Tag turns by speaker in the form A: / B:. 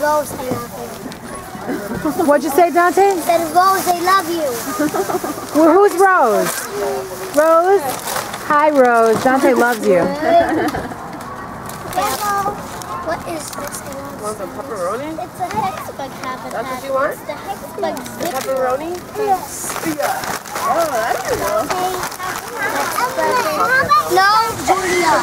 A: Rose, I love you.
B: What'd you say, Dante?
A: I said, Rose, I love you.
B: Well, who's Rose? Rose? Hi, Rose. Dante loves you.
A: What is this?
C: Want some pepperoni?
A: It's a hexbug habitat.
C: That's what you want?
A: It's the hexbug.
C: Pepperoni?
A: Yes.
C: Yeah. Oh, that's cool.
A: No, Julia.